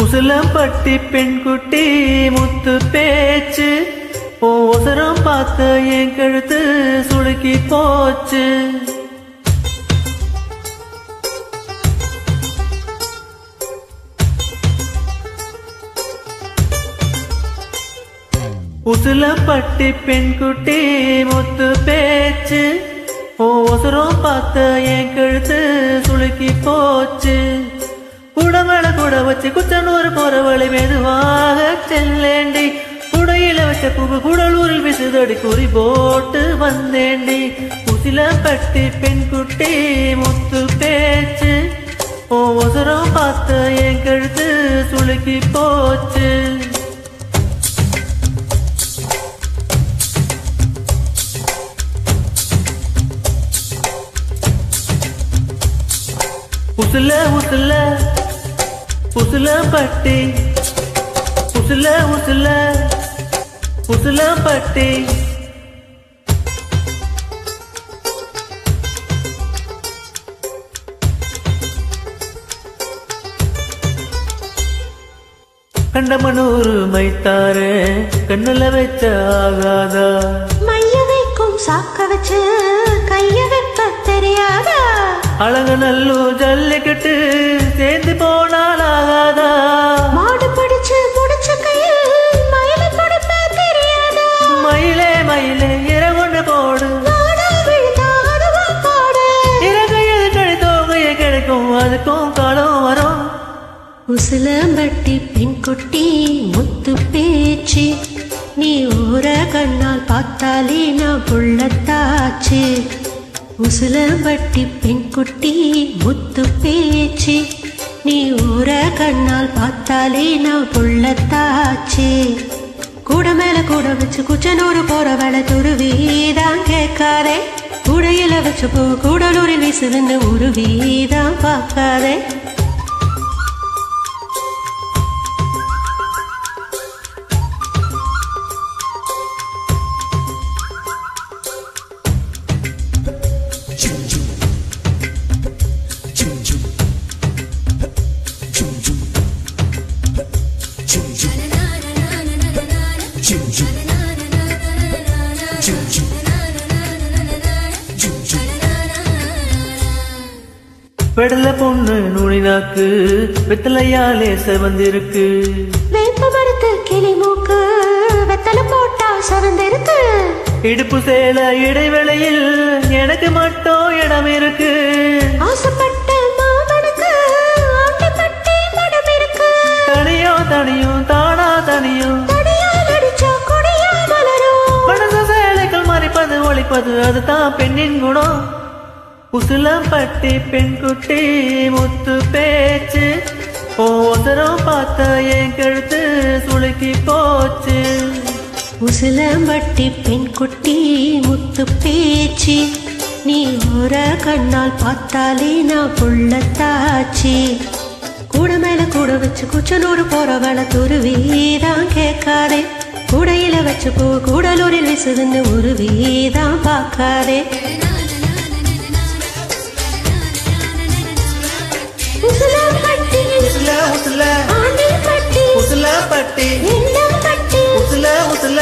உசிலம்பட்டி பெண்குட்டி முத்து பேச்சு. ஓசரம் பார்த்த என் கழுத்து சுளுக்கி போச்சு. உசிலம்பட்டி பெண்குட்டி முத்து பேச்சு. ஓசரம் பார்த்த என் கழுத்து சுளுக்கி போச்சு. குடமேல கூட வச்சு குச்சனூர் போற வழி மெதுவாக செல்லேண்டி. குடையில வச்ச பூவு குடலூரில் விசுதடி குறி போட்டு வந்தேண்டி. குசில பட்டி பெண் குட்டி முத்து பேச்சு. ஓசரம் பார்த்த என் கழுத்து சுளுக்கி போச்சு. உசுல உசுல. உசுல பட்டி உசுல உசுல உசுல பட்டி. கண்டமனூர் மைத்தாரு கண்ணுல வச்ச ஆகாதா? மைய வைக்கும் சாக்க வச்சு கைய வைக்க தெரியாதா? அழகநல்லூர் ஜல்லிக்கட்டு உசிலம்பட்டி பெண்குட்டி முத்து பேச்சு. நீ ஊர கண்ணால் பார்த்தாலே நான் புள்ளத்தாச்சு. உசிலம்பட்டி பெண்குட்டி முத்து பேச்சு. நீ ஊர கண்ணால் பார்த்தாலே நான் புள்ளத்தாச்சு. கூட மேல கூட வச்சு குச்சனூர் போற வேலை துருவிதான் கேட்காதே. கூடையில வச்சு போ கூடலூரில் வீசுதுன்னு உருவிதான் பார்க்காதே. பெடல பொண்ணு நுனினாக்கு வெத்தலையாலே செவந்திருக்கு. வேப்ப மரத்து கிளி மூக்கு வெத்தல போட்டா சவந்திருக்கு. இடுப்பு சேல இடைவேளையில் எனக்கு மட்டும் இடம் இருக்கு ஆசைப்பட்ட பார்ப்பது அதுதான் பெண்ணின் குணம். உசுலம் பட்டி பெண் குட்டி முத்து பேச்சு. ஓசரம் பார்த்த என் கழுத்து சுளுக்கி போச்சு. உசிலம்பட்டி பெண் குட்டி முத்து பேச்சு. நீ ஒரு கண்ணால் பார்த்தாலே நான் புள்ளத்தாச்சி கூட மேல கூட வச்சு குச்சனூர் போறவள துருவிதான் கேட்காதே பச்சை பூ கூடலூரில் விசுதுன்னு உருவிதான் பார்க்காதே. உசுல பட்டி உசுல பட்டி உசுல உசுல.